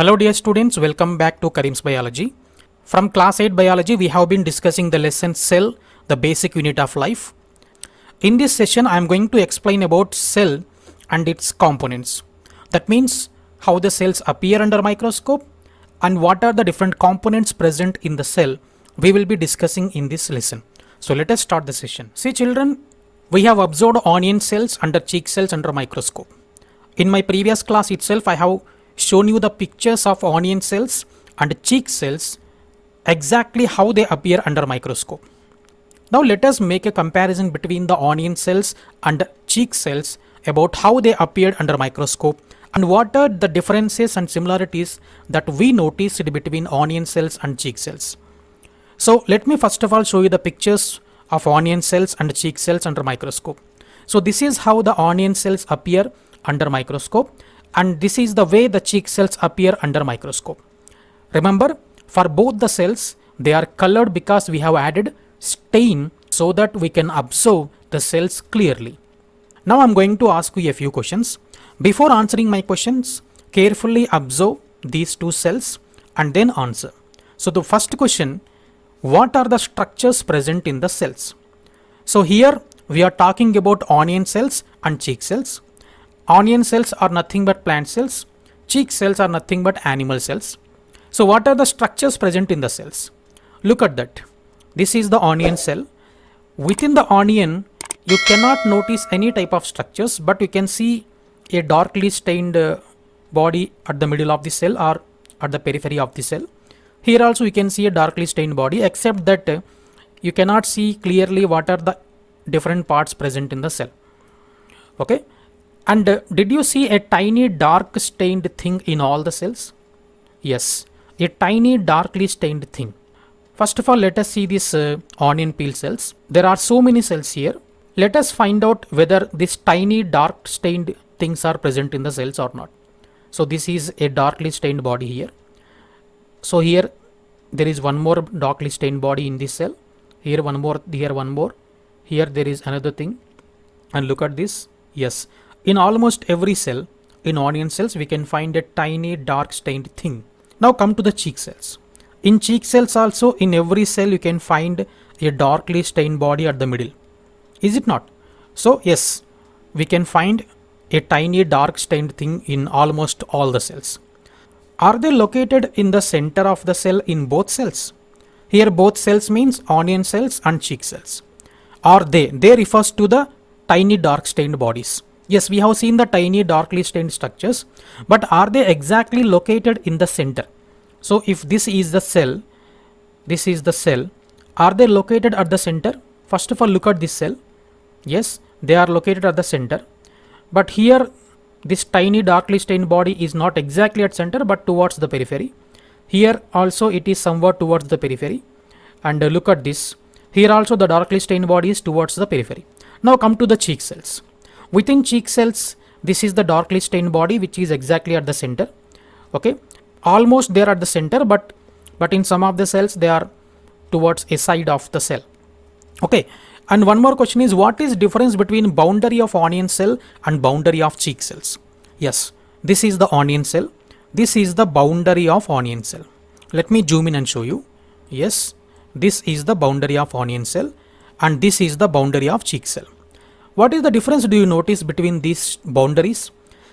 Hello dear students, welcome back to Karim's Biology. From class 8 biology, we have been discussing the lesson cell, the basic unit of life. In this session, I am going to explain about cell and its components. That means how the cells appear under microscope and what are the different components present in the cell we will be discussing in this lesson. So let us start the session. See children, we have observed onion cells under cheek cells under microscope. In my previous class itself, I have shown you the pictures of onion cells and cheek cells exactly how they appear under microscope. Now let us make a comparison between the onion cells and cheek cells about how they appeared under microscope and what are the differences and similarities that we noticed between onion cells and cheek cells. So let me first of all show you the pictures of onion cells and cheek cells under microscope. So this is how the onion cells appear under microscope and this is the way the cheek cells appear under microscope. Remember for both the cells they are colored because we have added stain so that we can observe the cells clearly. Now I'm going to ask you a few questions. Before answering my questions, carefully observe these two cells and then answer. So the first question, what are the structures present in the cells? So here we are talking about onion cells and cheek cells. Onion cells are nothing but plant cells. Cheek cells are nothing but animal cells. So what are the structures present in the cells? Look at that. This is the onion cell. Within the onion, you cannot notice any type of structures, but you can see a darkly stained uh, body at the middle of the cell or at the periphery of the cell. Here also you can see a darkly stained body except that uh, you cannot see clearly what are the different parts present in the cell. Okay. And uh, did you see a tiny dark stained thing in all the cells? Yes, a tiny darkly stained thing. First of all, let us see these uh, onion peel cells. There are so many cells here. Let us find out whether this tiny dark stained things are present in the cells or not. So this is a darkly stained body here. So here there is one more darkly stained body in this cell. Here one more, here one more. Here there is another thing. And look at this. Yes, in almost every cell, in onion cells, we can find a tiny dark stained thing. Now come to the cheek cells. In cheek cells also, in every cell you can find a darkly stained body at the middle. Is it not? So yes, we can find a tiny dark stained thing in almost all the cells. Are they located in the center of the cell in both cells? Here both cells means onion cells and cheek cells. Are they? They refers to the tiny dark stained bodies. Yes, we have seen the tiny darkly stained structures, but are they exactly located in the center? So if this is the cell, this is the cell, are they located at the center? First of all, look at this cell. Yes, they are located at the center. But here, this tiny darkly stained body is not exactly at center, but towards the periphery. Here also it is somewhat towards the periphery. And uh, look at this. Here also the darkly stained body is towards the periphery. Now come to the cheek cells. Within cheek cells, this is the darkly stained body which is exactly at the center. Okay, almost there at the center, but but in some of the cells they are towards a side of the cell. Okay, and one more question is what is difference between boundary of onion cell and boundary of cheek cells? Yes, this is the onion cell. This is the boundary of onion cell. Let me zoom in and show you. Yes, this is the boundary of onion cell and this is the boundary of cheek cell. What is the difference do you notice between these boundaries?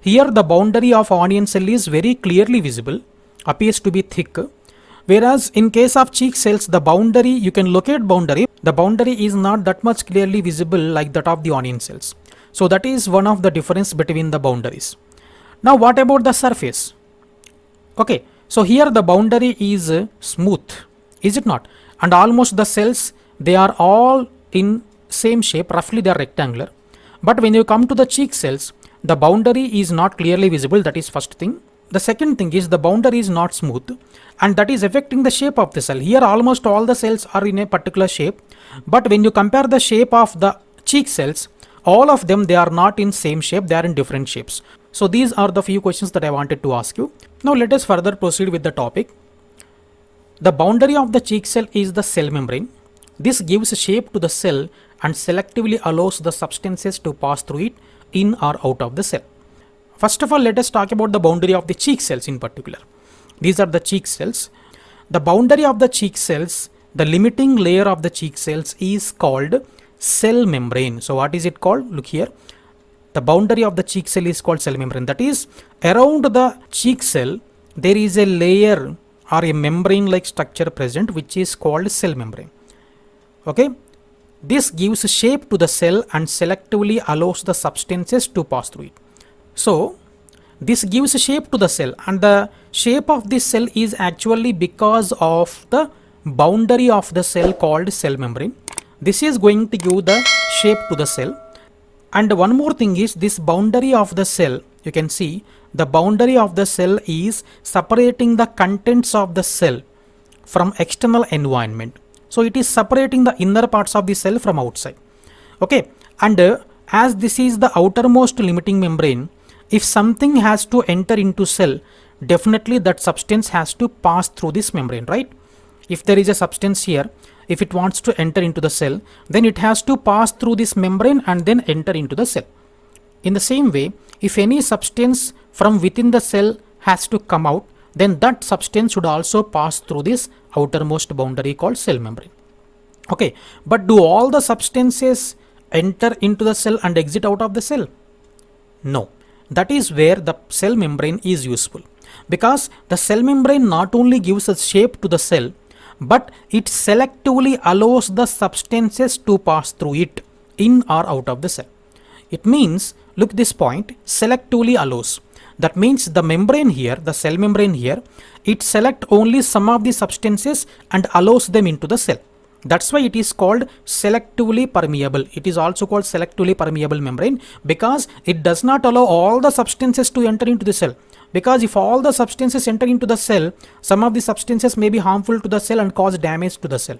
Here the boundary of onion cell is very clearly visible, appears to be thick. Whereas in case of cheek cells, the boundary, you can locate boundary, the boundary is not that much clearly visible like that of the onion cells. So that is one of the difference between the boundaries. Now what about the surface? Okay, so here the boundary is uh, smooth, is it not? And almost the cells, they are all in same shape, roughly they are rectangular. But when you come to the cheek cells, the boundary is not clearly visible, that is first thing. The second thing is the boundary is not smooth and that is affecting the shape of the cell. Here almost all the cells are in a particular shape, but when you compare the shape of the cheek cells, all of them they are not in same shape, they are in different shapes. So these are the few questions that I wanted to ask you. Now let us further proceed with the topic. The boundary of the cheek cell is the cell membrane. This gives shape to the cell and selectively allows the substances to pass through it in or out of the cell. First of all, let us talk about the boundary of the cheek cells in particular. these are the cheek cells. The boundary of the cheek cells, the limiting layer of the cheek cells is called cell membrane. So what is it called? Look here. The boundary of the cheek cell is called cell membrane. That is around the cheek cell, there is a layer or a membrane like structure present which is called cell membrane. Okay. This gives shape to the cell and selectively allows the substances to pass through it. So this gives shape to the cell and the shape of this cell is actually because of the boundary of the cell called cell membrane. This is going to give the shape to the cell. And one more thing is this boundary of the cell, you can see the boundary of the cell is separating the contents of the cell from external environment. So it is separating the inner parts of the cell from outside. Okay. And uh, as this is the outermost limiting membrane, if something has to enter into cell, definitely that substance has to pass through this membrane, right? If there is a substance here, if it wants to enter into the cell, then it has to pass through this membrane and then enter into the cell. In the same way, if any substance from within the cell has to come out, then that substance should also pass through this outermost boundary called cell membrane. Okay, but do all the substances enter into the cell and exit out of the cell? No, that is where the cell membrane is useful because the cell membrane not only gives a shape to the cell but it selectively allows the substances to pass through it in or out of the cell. It means look this point selectively allows that means the membrane here the cell membrane here it select only some of the substances and allows them into the cell. That's why it is called selectively permeable. It is also called selectively permeable membrane because it does not allow all the substances to enter into the cell. Because if all the substances enter into the cell some of the substances may be harmful to the cell and cause damage to the cell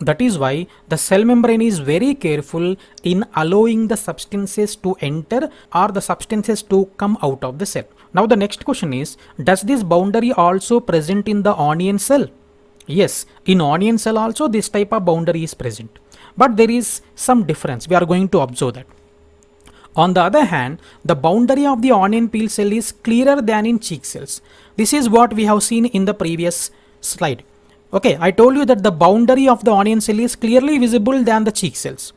that is why the cell membrane is very careful in allowing the substances to enter or the substances to come out of the cell. Now the next question is, does this boundary also present in the onion cell? Yes, in onion cell also this type of boundary is present. But there is some difference. We are going to observe that. On the other hand, the boundary of the onion peel cell is clearer than in cheek cells. This is what we have seen in the previous slide. Okay, I told you that the boundary of the onion cell is clearly visible than the cheek cells.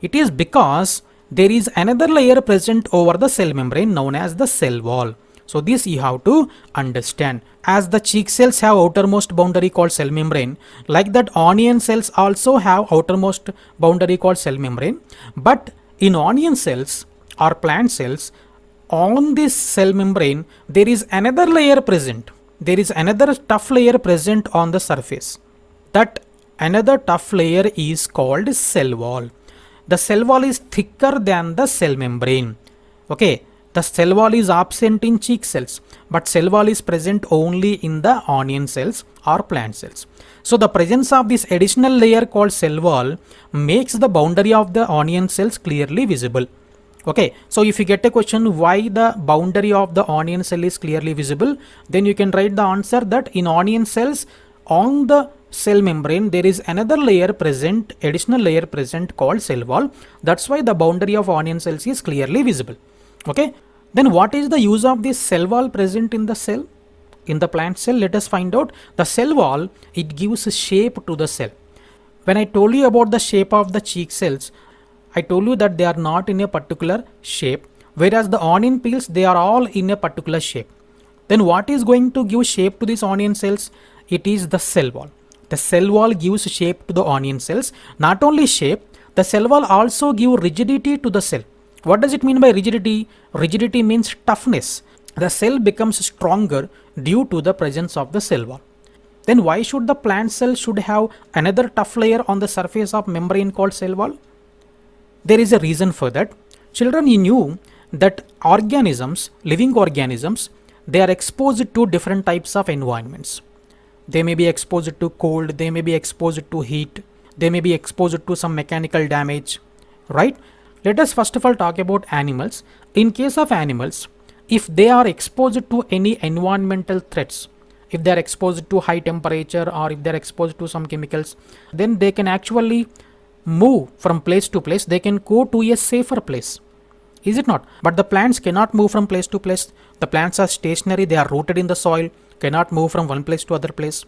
It is because there is another layer present over the cell membrane known as the cell wall. So this you have to understand. As the cheek cells have outermost boundary called cell membrane, like that onion cells also have outermost boundary called cell membrane. But in onion cells or plant cells, on this cell membrane, there is another layer present there is another tough layer present on the surface. That another tough layer is called cell wall. The cell wall is thicker than the cell membrane. Okay, the cell wall is absent in cheek cells, but cell wall is present only in the onion cells or plant cells. So the presence of this additional layer called cell wall makes the boundary of the onion cells clearly visible okay so if you get a question why the boundary of the onion cell is clearly visible then you can write the answer that in onion cells on the cell membrane there is another layer present additional layer present called cell wall. That's why the boundary of onion cells is clearly visible. Okay then what is the use of this cell wall present in the cell? In the plant cell let us find out. The cell wall it gives a shape to the cell. When i told you about the shape of the cheek cells I told you that they are not in a particular shape whereas the onion peels they are all in a particular shape. Then what is going to give shape to these onion cells? It is the cell wall. The cell wall gives shape to the onion cells. Not only shape, the cell wall also give rigidity to the cell. What does it mean by rigidity? Rigidity means toughness. The cell becomes stronger due to the presence of the cell wall. Then why should the plant cell should have another tough layer on the surface of membrane called cell wall? There is a reason for that. Children, you knew that organisms, living organisms, they are exposed to different types of environments. They may be exposed to cold, they may be exposed to heat, they may be exposed to some mechanical damage, right? Let us first of all talk about animals. In case of animals, if they are exposed to any environmental threats, if they are exposed to high temperature or if they are exposed to some chemicals, then they can actually move from place to place, they can go to a safer place. Is it not? But the plants cannot move from place to place. The plants are stationary, they are rooted in the soil. cannot move from one place to other place.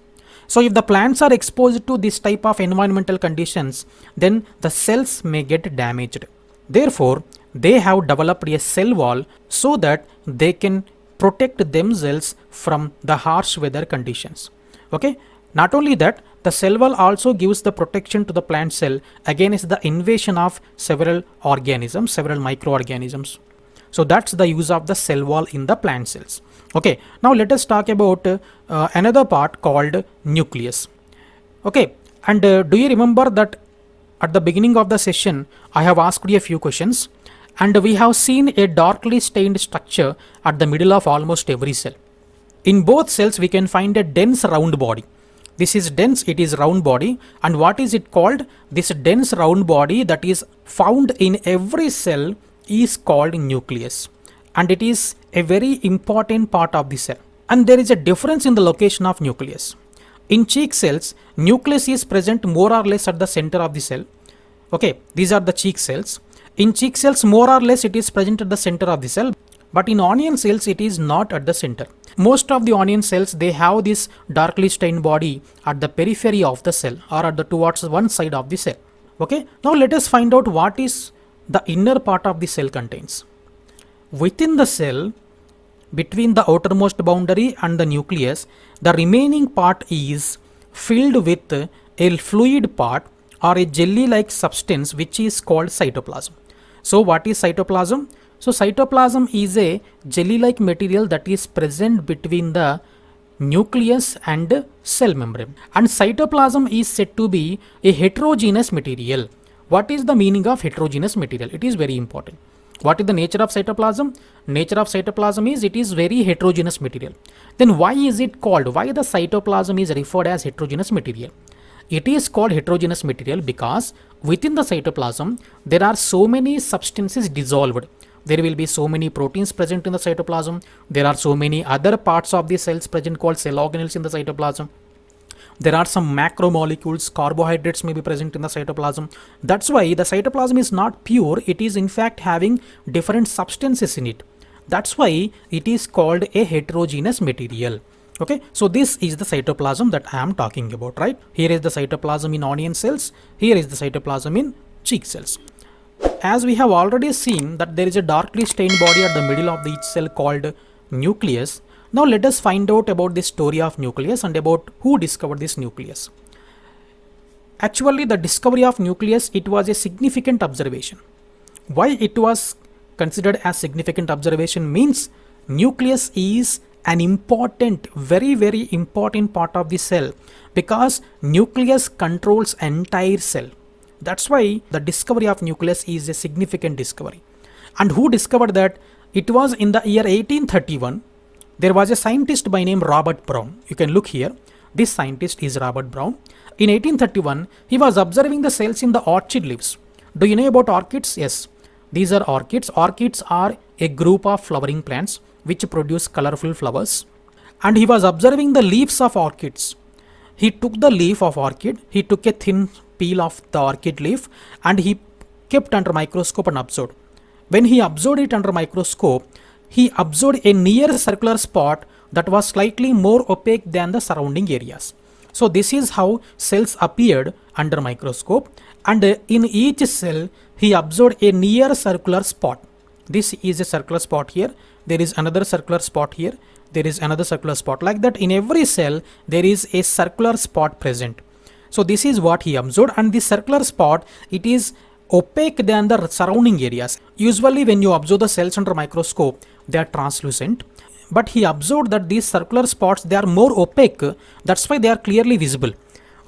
So if the plants are exposed to this type of environmental conditions, then the cells may get damaged. Therefore, they have developed a cell wall so that they can protect themselves from the harsh weather conditions. Okay. Not only that, the cell wall also gives the protection to the plant cell against the invasion of several organisms, several microorganisms. So that's the use of the cell wall in the plant cells. Okay, now let us talk about uh, another part called nucleus. Okay, and uh, do you remember that at the beginning of the session, I have asked you a few questions and we have seen a darkly stained structure at the middle of almost every cell. In both cells, we can find a dense round body. This is dense, it is round body. And what is it called? This dense round body that is found in every cell is called nucleus and it is a very important part of the cell. And there is a difference in the location of nucleus. In cheek cells, nucleus is present more or less at the center of the cell. Okay, these are the cheek cells. In cheek cells, more or less it is present at the center of the cell, but in onion cells, it is not at the center. Most of the onion cells, they have this darkly stained body at the periphery of the cell or at the towards one side of the cell. Okay, now let us find out what is the inner part of the cell contains. Within the cell, between the outermost boundary and the nucleus, the remaining part is filled with a fluid part or a jelly-like substance which is called cytoplasm. So what is cytoplasm? So cytoplasm is a jelly-like material that is present between the nucleus and cell membrane. And cytoplasm is said to be a heterogeneous material what is the meaning of heterogeneous material? It is very important. What is the nature of cytoplasm? Nature of cytoplasm is it is very heterogeneous material. Then why is it called? Why the cytoplasm is referred as heterogeneous material? It is called heterogeneous material because within the cytoplasm there are so many substances dissolved. There will be so many proteins present in the cytoplasm. There are so many other parts of the cells present called cell organelles in the cytoplasm. There are some macromolecules carbohydrates may be present in the cytoplasm. That's why the cytoplasm is not pure. It is in fact having different substances in it. That's why it is called a heterogeneous material. Okay? So this is the cytoplasm that i am talking about right? Here is the cytoplasm in onion cells. Here is the cytoplasm in cheek cells as we have already seen that there is a darkly stained body at the middle of each cell called nucleus now let us find out about the story of nucleus and about who discovered this nucleus. Actually the discovery of nucleus it was a significant observation. Why it was considered as significant observation means nucleus is an important very very important part of the cell because nucleus controls entire cell. That's why the discovery of nucleus is a significant discovery. And who discovered that? It was in the year 1831 there was a scientist by name Robert Brown. You can look here. This scientist is Robert Brown. In 1831, he was observing the cells in the orchid leaves. Do you know about orchids? Yes. These are orchids. Orchids are a group of flowering plants which produce colorful flowers. And he was observing the leaves of orchids. He took the leaf of orchid, he took a thin peel of the orchid leaf and he kept under microscope and observed. When he observed it under microscope, he observed a near circular spot that was slightly more opaque than the surrounding areas. So this is how cells appeared under microscope and in each cell he observed a near circular spot. This is a circular spot here. There is another circular spot here. There is another circular spot like that in every cell there is a circular spot present. So this is what he observed. And this circular spot it is opaque than the surrounding areas. Usually when you observe the cells under microscope they are translucent. But he observed that these circular spots they are more opaque. That's why they are clearly visible.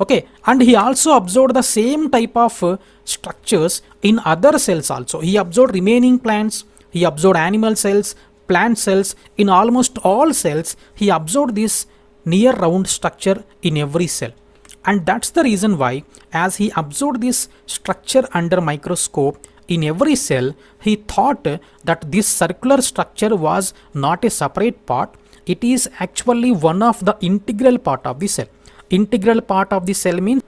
Okay. And he also observed the same type of uh, structures in other cells also. He observed remaining plants. He observed animal cells plant cells. In almost all cells he observed this near round structure in every cell and that's the reason why as he observed this structure under microscope in every cell, he thought that this circular structure was not a separate part, it is actually one of the integral part of the cell. Integral part of the cell means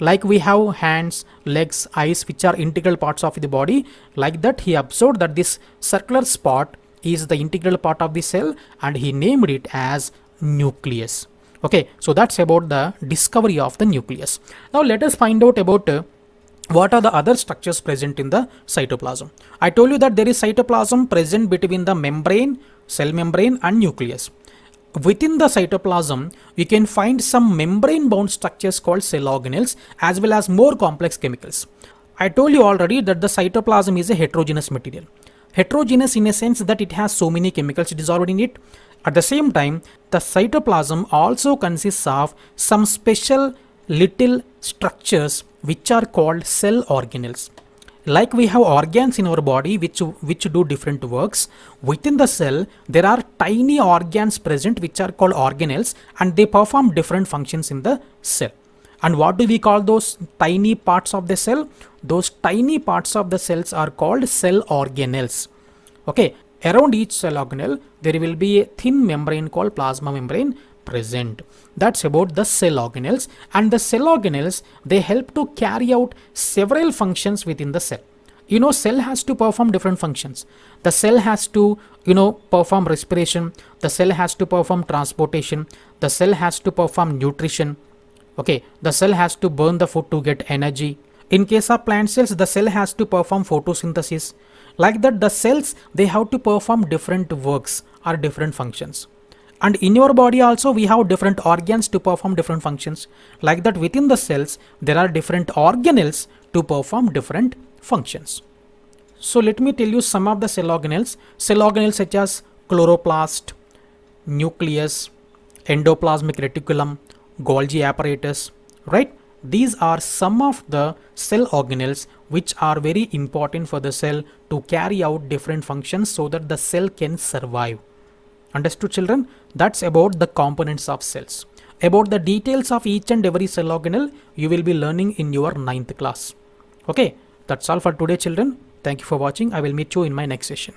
like we have hands, legs, eyes which are integral parts of the body like that he observed that this circular spot is the integral part of the cell and he named it as nucleus. Okay, so that's about the discovery of the nucleus. Now let us find out about uh, what are the other structures present in the cytoplasm. I told you that there is cytoplasm present between the membrane, cell membrane and nucleus. Within the cytoplasm, we can find some membrane bound structures called cell organelles as well as more complex chemicals. I told you already that the cytoplasm is a heterogeneous material. Heterogeneous in a sense that it has so many chemicals dissolved in it. At the same time, the cytoplasm also consists of some special little structures which are called cell organelles. Like we have organs in our body which which do different works. Within the cell there are tiny organs present which are called organelles and they perform different functions in the cell. And what do we call those tiny parts of the cell? Those tiny parts of the cells are called cell organelles. Okay around each cell organelle there will be a thin membrane called plasma membrane present. That's about the cell organelles. And the cell organelles they help to carry out several functions within the cell. You know cell has to perform different functions. The cell has to you know perform respiration. The cell has to perform transportation. The cell has to perform nutrition. Okay the cell has to burn the food to get energy. In case of plant cells the cell has to perform photosynthesis like that the cells they have to perform different works or different functions. And in your body also we have different organs to perform different functions. Like that within the cells there are different organelles to perform different functions. So let me tell you some of the cell organelles. Cell organelles such as chloroplast nucleus endoplasmic reticulum golgi apparatus right these are some of the cell organelles which are very important for the cell to carry out different functions so that the cell can survive Understood children? That's about the components of cells. About the details of each and every cell organelle, you will be learning in your ninth class. Okay, that's all for today children. Thank you for watching. I will meet you in my next session.